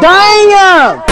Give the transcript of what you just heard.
Damn!